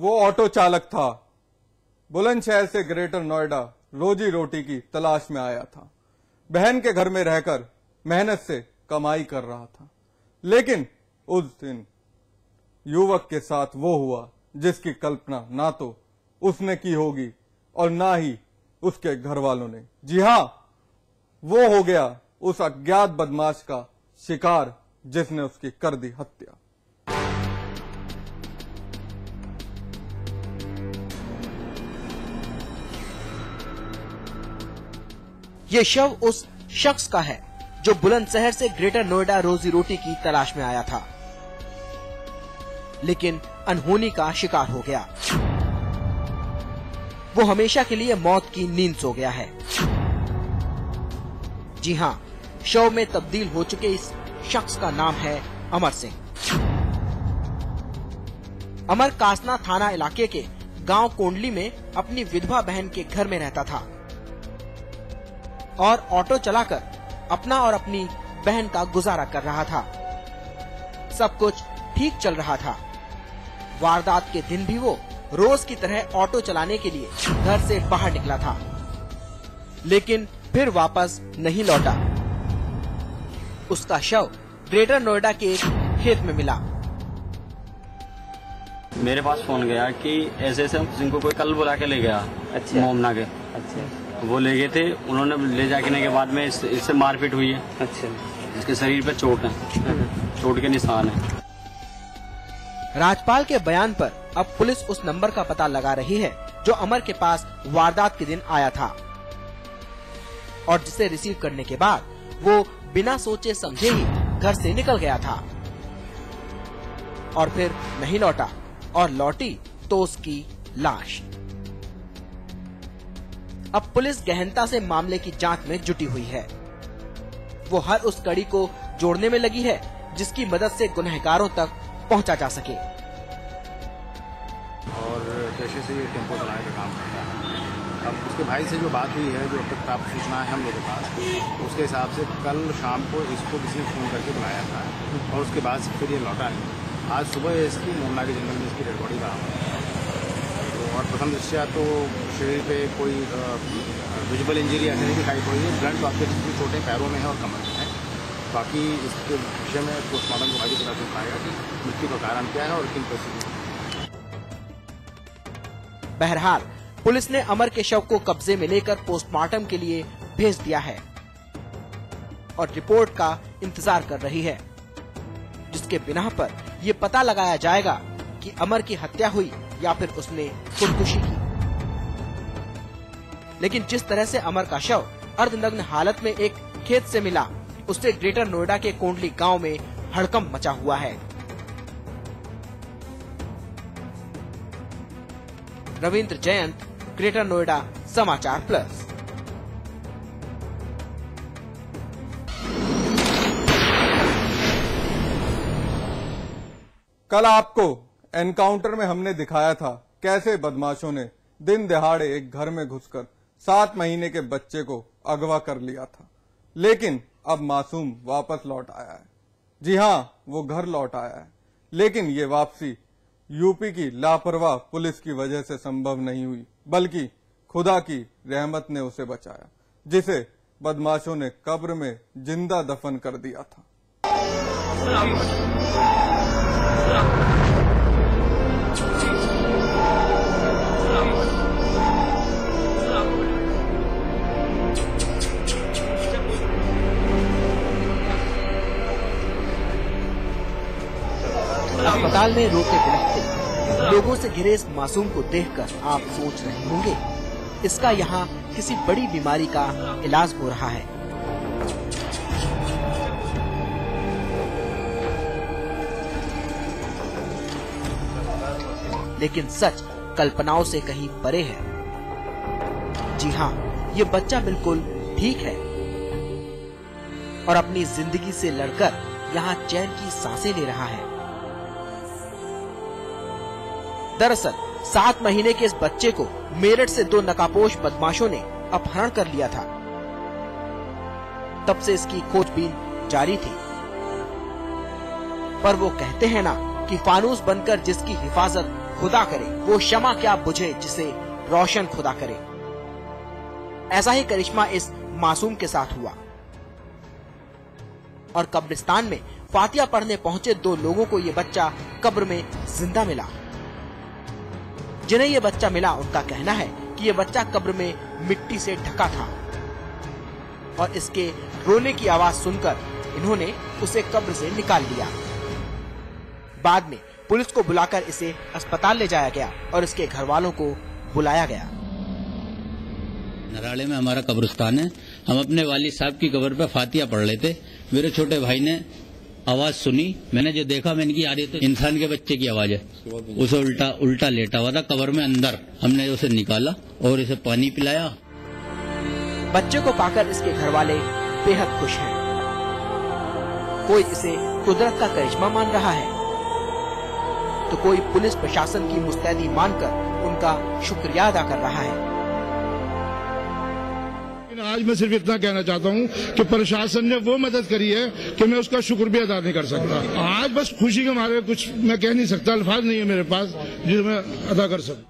वो ऑटो चालक था। बुलंदशहर से ग्रेटर नोएडा रोजी रोटी की तलाश में आया था। बहन के घर में रहकर मेहनत से कमाई कर रहा था। लेकिन उस दिन युवक के साथ वो हुआ जिसकी कल्पना ना तो उसने की होगी और ना ही उसके घर वालों ने। जी हाँ, वो हो गया उस अज्ञात बदमाश का शिकार जिसने उसकी कर दी हत्या। ये शव उस शख्स का है, जो बुलंदशहर से ग्रेटर नोएडा रोजी रोटी की तलाश में आया था। लेकिन अनहोनी का शिकार हो गया। वो हमेशा के लिए मौत की नींद सो गया है। जी हाँ शव में तब्दील हो चुके इस शख्स का नाम है अमर सिंह। अमर कासना थाना इलाके के गाँव कोंडली में अपनी विधवा बहन के घर में रहता था। और ऑटो चलाकर अपना और अपनी बहन का गुजारा कर रहा था। सब कुछ ठीक चल रहा था। वारदात के दिन भी वो रोज की तरह ऑटो चलाने के लिए घर से बाहर निकला था। लेकिन फिर वापस नहीं लौटा। उसका शव ग्रेटर नोएडा के एक खेत में मिला। मेरे पास फ़ोन गया कि ऐसे ऐसे जिनको कोई कल बुला के ले गया अच्छा। मोमना के। अच्छा। वो ले गए थे। उन्होंने ले जाने के बाद में इस- इससे मारपीट हुई है। अच्छा। इसके शरीर पे चोट है। चोट के निशान है। राजपाल के बयान पर अब पुलिस उस नंबर का पता लगा रही है जो अमर के पास वारदात के दिन आया था। और जिसे रिसीव करने के बाद वो बिना सोचे समझे ही घर से निकल गया था। और फिर नहीं लौटा और लौटी तो उसकी लाश। अब पुलिस गहनता से मामले की जाँच में जुटी हुई है। वो हर उस कड़ी को जोड़ने में लगी है, जिसकी मदद से गुनहगारों तक पहुँचा जा सके। और पेशे से ये टेंपो चलाने का काम करता है। अब उसके भाई से जो बात हुई है, जो अब तक प्राप्त सूचना है हम लोगों के पास, उसके हिसाब से कल शाम को इसको किसी ने फ़ोन करके बुलाया था और उसके बाद फिर ये लौटा नहीं आज सुबह इसकी मोमना के जंगल में इसकी डेड बॉडी बरामद हुई। और प्रथम दृष्टया तो शरीर पे कोई विजुअल इंजरी ऐसे नहीं दिखाई पड़ी है। ब्लंट ऑब्जेक्ट की चोटें पैरों में है और कमर में है। बाकी इसके विषय में पोस्टमार्टम के ही पता चल पाएगा कि मृत्यु का कारण क्या है और किन परिस्थितियों में। बहरहाल, पुलिस ने अमर के शव को कब्जे में लेकर पोस्टमार्टम के लिए भेज दिया है और रिपोर्ट का इंतज़ार कर रही है, जिसके बिना पर यह पता लगाया जाएगा कि अमर की हत्या हुई या फिर उसने खुदकुशी की। लेकिन जिस तरह से अमर का शव अर्धनग्न हालत में एक खेत से मिला, उससे ग्रेटर नोएडा के कोंडली गाँव में हड़कंप मचा हुआ है। रविंद्र जयंत, ग्रेटर नोएडा, समाचार प्लस। कल आपको एनकाउंटर में हमने दिखाया था कैसे बदमाशों ने दिन दहाड़े एक घर में घुसकर सात महीने के बच्चे को अगवा कर लिया था। लेकिन अब मासूम वापस लौट आया है। जी हाँ, वो घर लौट आया है। लेकिन ये वापसी यूपी की लापरवाह पुलिस की वजह से संभव नहीं हुई, बल्कि खुदा की रहमत ने उसे बचाया, जिसे बदमाशों ने कब्र में ज़िंदा दफन कर दिया था। अस्पताल में रोते बिलखते लोगों से घिरे इस मासूम को देखकर आप सोच रहे होंगे, इसका यहाँ किसी बड़ी बीमारी का इलाज हो रहा है। लेकिन सच कल्पनाओं से कहीं परे है। जी हाँ ये बच्चा बिल्कुल ठीक है। और अपनी ज़िंदगी से लड़कर यहाँ चैन की साँसें ले रहा है। दरअसल, सात महीने के इस बच्चे को मेरठ से दो नकापोश बदमाशों ने अपहरण कर लिया था। तब से इसकी खोजबीन जारी थी। पर वो कहते हैं ना कि फानूस बनकर जिसकी हिफाजत खुदा करे, वो क्षमा क्या बुझे जिसे रोशन खुदा करे। ऐसा ही करिश्मा इस मासूम के साथ हुआ। और कब्रिस्तान में फातिया पढ़ने पहुँचे दो लोगों को ये बच्चा कब्र में ज़िंदा मिला। जिन्हें ये बच्चा मिला, उनका कहना है कि ये बच्चा कब्र में मिट्टी से ढका था। और इसके रोने की आवाज़ सुनकर इन्होंने उसे कब्र से निकाल लिया। बाद में पुलिस को बुलाकर इसे अस्पताल ले जाया गया और इसके घर वालों को बुलाया गया। नराले में हमारा कब्रिस्तान है। हम अपने वाली साहब की कब्र पर फातिया पढ़ थे मेरे छोटे भाई ने आवाज़ सुनी। मैंने जो देखा, मैंने की आ रही तो इंसान के बच्चे की आवाज़ है। उसे उल्टा उल्टा लेटा हुआ था कवर में अंदर। हमने उसे निकाला और इसे पानी पिलाया। बच्चे को पाकर इसके घर वाले बेहद खुश हैं। कोई इसे कुदरत का करिश्मा मान रहा है तो कोई पुलिस प्रशासन की मुस्तैदी मानकर उनका शुक्रिया अदा कर रहा है। आज मैं सिर्फ़ इतना कहना चाहता हूँ कि प्रशासन ने वो मदद करी है कि मैं उसका शुक्र भी अदा नहीं कर सकता। आज बस खुशी के मारे कुछ मैं कह नहीं सकता, अल्फाज नहीं है मेरे पास जिसे मैं अदा कर सकूँ।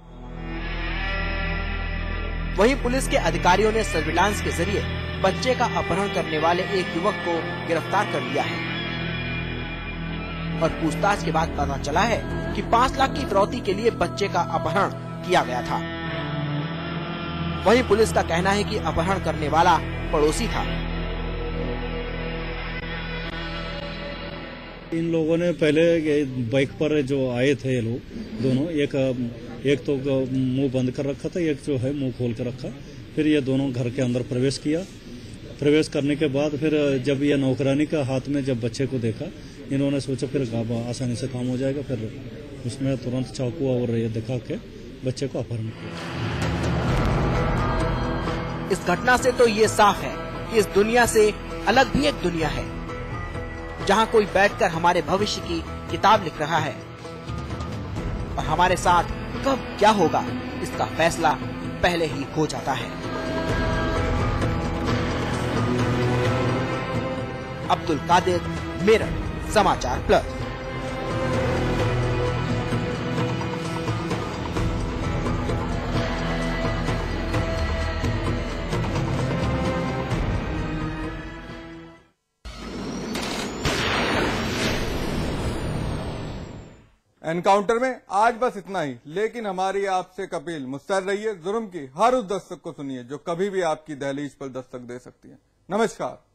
वहीं पुलिस के अधिकारियों ने सर्विलांस के ज़रिए बच्चे का अपहरण करने वाले एक युवक को गिरफ़्तार कर लिया है। और पूछताछ के बाद पता चला है कि पाँच लाख की फिरौती के लिए बच्चे का अपहरण किया गया था। वहीं पुलिस का कहना है कि अपहरण करने वाला पड़ोसी था। इन लोगों ने पहले बाइक पर जो आए थे ये लोग, दोनों, एक एक तो मुँह बंद कर रखा था, एक जो है मुँह खोल कर रखा। फिर ये दोनों घर के अंदर प्रवेश किया। प्रवेश करने के बाद फिर जब ये नौकरानी का हाथ में जब बच्चे को देखा, इन्होंने सोचा फिर आसानी से काम हो जाएगा, फिर उसमें तुरंत चाकू और ये दिखा के बच्चे को अपहरण किया। इस घटना से तो ये साफ़ है कि इस दुनिया से अलग भी एक दुनिया है, जहाँ कोई बैठकर हमारे भविष्य की किताब लिख रहा है। और हमारे साथ कब क्या होगा, इसका फैसला पहले ही हो जाता है। अब्दुल कादिर, मेरठ, समाचार प्लस। एनकाउंटर में आज बस इतना ही। लेकिन हमारी आपसे कपील मुस्तैद रहिए, जुर्म की हर उस दस्तक को सुनिए, जो कभी भी आपकी दहलीज पर दस्तक दे सकती है। नमस्कार।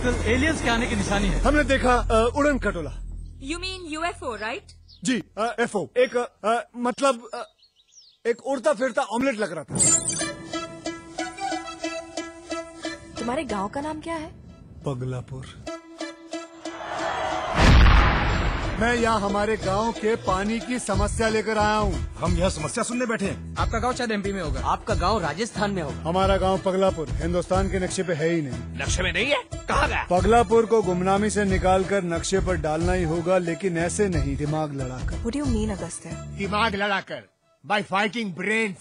कि सर्कल एलियंस के आने की निशानी है। हमने देखा उड़न कटोला। You mean U F O right G F O एक आ, मतलब आ, एक उड़ता फिरता ऑमलेट लग रहा था। तुम्हारे गाँव का नाम क्या है? पगलापुर मैं यहाँ हमारे गाँव के पानी की समस्या लेकर आया हूँ। हम यहाँ समस्या सुनने बैठे हैं। आपका गाँव शायद एमपी में होगा। आपका गाँव राजस्थान में होगा। हमारा गाँव पगलापुर हिंदुस्तान के नक्शे पे है ही नहीं। नक्शे में नहीं है? कहा गया? पगलापुर को गुमनामी से निकालकर नक्शे पर डालना ही होगा लेकिन ऐसे नहीं दिमाग लड़ाकर। You mean, Agastya? दिमाग लड़ाकर। By fighting brain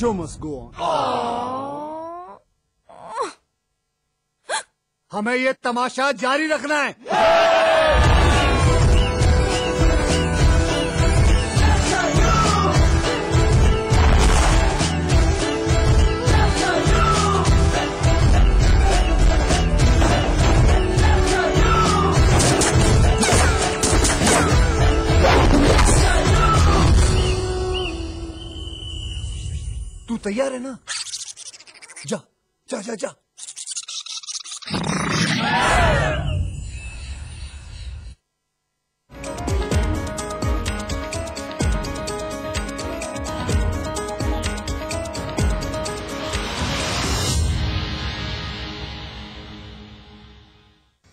the must go on. हमें ये तमाशा जारी रखना है तैयार है ना? जा जा जा जा।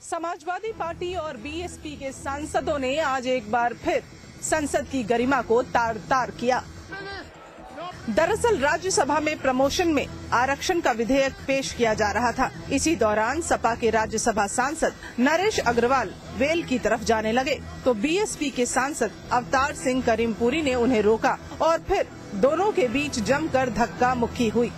समाजवादी पार्टी और बीएसपी के सांसदों ने आज एक बार फिर संसद की गरिमा को तार तार किया। दरअसल राज्यसभा में प्रमोशन में आरक्षण का विधेयक पेश किया जा रहा था। इसी दौरान सपा के राज्यसभा सांसद नरेश अग्रवाल वेल की तरफ़ जाने लगे। तो बीएसपी के सांसद अवतार सिंह करीमपुरी ने उन्हें रोका और फिर दोनों के बीच जमकर धक्का मुक्की हुई।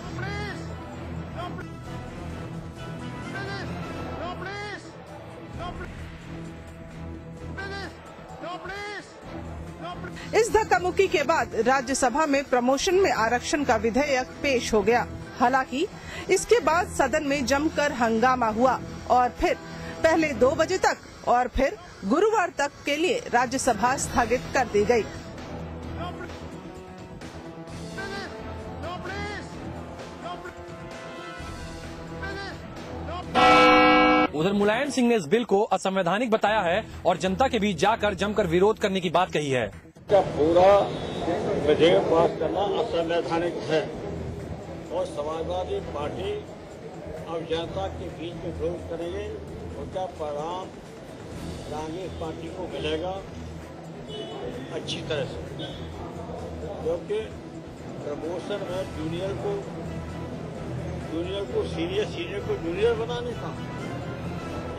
इस के बाद राज्यसभा में प्रमोशन में आरक्षण का विधेयक पेश हो गया हालाँकि, इसके बाद सदन में जमकर हंगामा हुआ और फिर पहले दो बजे तक और फिर गुरुवार तक के लिए राज्यसभा स्थगित कर दी गई। उधर मुलायम सिंह ने इस बिल को असंवैधानिक बताया है और जनता के बीच जाकर जमकर विरोध करने की बात कही है का पूरा विधेयक पास करना असंवैधानिक है। और समाजवादी पार्टी अब जनता के बीच में विरोध करेंगे। उनका परिणाम कांग्रेस पार्टी को मिलेगा अच्छी तरह से। क्योंकि प्रमोशन में जूनियर को जूनियर को सीनियर सीनियर को जूनियर बनाने का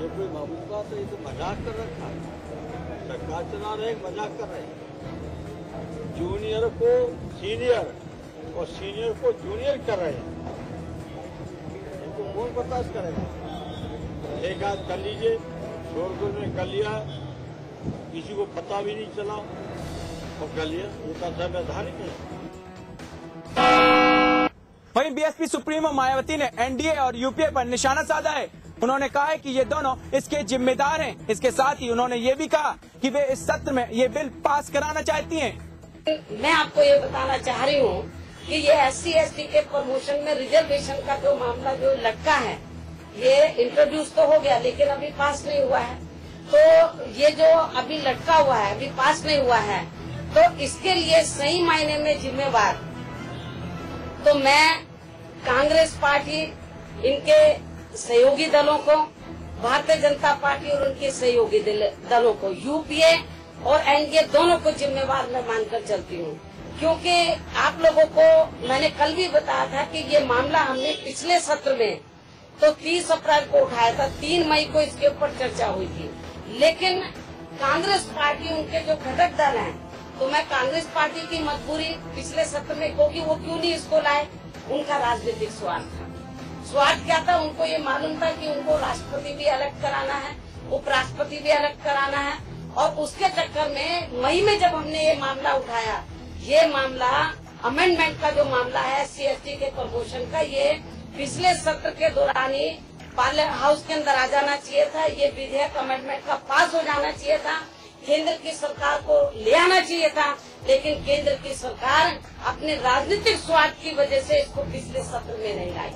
ये कोई मामूल बात है ये तो मज़ाक कर रखा है। सरकार चला रहे मज़ाक कर रहे हैं। जूनियर को सीनियर और सीनियर को जूनियर कर रहे हैं। इनको कौन बर्दाश्त करेगा एक आध कर लीजिए शोरगुल में कर लिया। किसी को पता भी नहीं चला और कर लिया। ये तो संवैधानिक है। वहीं बीएसपी सुप्रीमो मायावती ने एनडीए और यूपीए पर निशाना साधा है। उन्होंने कहा है कि ये दोनों इसके जिम्मेदार हैं। इसके साथ ही उन्होंने ये भी कहा कि वे इस सत्र में ये बिल पास कराना चाहती हैं। मैं आपको ये बताना चाह रही हूँ कि ये एस सी के प्रमोशन में रिजर्वेशन का जो मामला, जो लटका है, ये इंट्रोड्यूस तो हो गया, लेकिन अभी पास नहीं हुआ है। तो ये जो अभी लटका हुआ है, अभी पास नहीं हुआ है तो इसके लिए सही मायने में जिम्मेवार। तो मैं कांग्रेस पार्टी, इनके सहयोगी दलों को, भारतीय जनता पार्टी और उनके सहयोगी दलों को यूपीए और एनडीए दोनों को जिम्मेवार मैं मानकर चलती हूँ। क्योंकि आप लोगों को मैंने कल भी बताया था कि ये मामला हमने पिछले सत्र में तो 30 अप्रैल को उठाया था, तीन मई को इसके ऊपर चर्चा हुई थी। लेकिन कांग्रेस पार्टी उनके जो घटक दल हैं तो मैं कांग्रेस पार्टी की मजबूरी पिछले सत्र में क्योंकि वो क्यों नहीं इसको लाए? उनका राजनीतिक स्वार्थ था। स्वार्थ क्या था? उनको ये मालूम था कि उनको राष्ट्रपति भी अलग कराना है, उपराष्ट्रपति भी अलग कराना है और उसके चक्कर में मई में जब हमने ये मामला उठाया, ये मामला अमेंडमेंट का जो मामला है सी एस टी के प्रमोशन का, ये पिछले सत्र के दौरान ही पार्लियामेंट हाउस के अंदर आ जाना चाहिए था, ये विधेयक अमेंडमेंट का पास हो जाना चाहिए था, केंद्र की सरकार को ले आना चाहिए था, लेकिन केंद्र की सरकार अपने राजनीतिक स्वार्थ की वजह से इसको पिछले सत्र में नहीं लाई।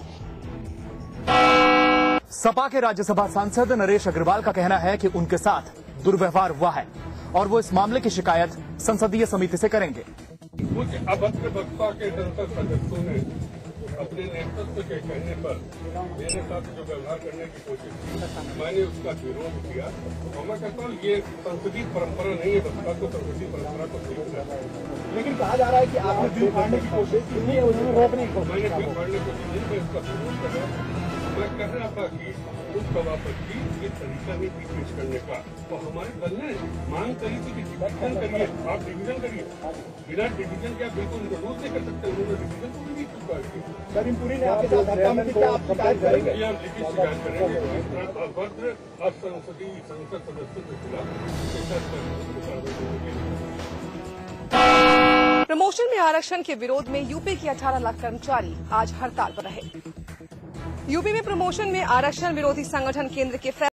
सपा के राज्यसभा सांसद नरेश अग्रवाल का कहना है कि उनके साथ दुर्व्यवहार हुआ है और वो इस मामले की शिकायत संसदीय समिति से करेंगे। कुछ अभद्र बसपा के संसद सदस्यों ने अपने नेतृत्व के कहने पर मेरे साथ जो व्यवहार करने की कोशिश की मैंने उसका विरोध किया। और मैं कहता हूँ ये संसदीय परंपरा नहीं है बसपा को संसदीय परंपरा को देखना है। लेकिन कहा जा रहा है कि आपने बिल फाड़ने की कोशिश की उन्होंने रोकने की मैंने बिल फाड़ने की कोशिश की मैं इसका विरोध कर रहा हूँ। मैं कह रहा था कि उस सभापति की ये तरीका नहीं थी पेश करने का। तो हमारे दल ने मांग करी थी कि डिवीज़न करिए आप डिवीज़न करिए। बिना डिवीज़न के आप बिल्कुल विरोध नहीं कर सकते उन्होंने डिवीज़न को भी नहीं स्वीकार किया। ने आपके साथ शिकायत करेंगे? हम लिखित शिकायत करेंगे। अभद्र असंसदीय संसद सदस्यों के खिलाफ प्रमोशन में आरक्षण के विरोध में यूपी के 18 लाख कर्मचारी आज हड़ताल पर रहे। यूपी में प्रमोशन में आरक्षण विरोधी संगठन केंद्र के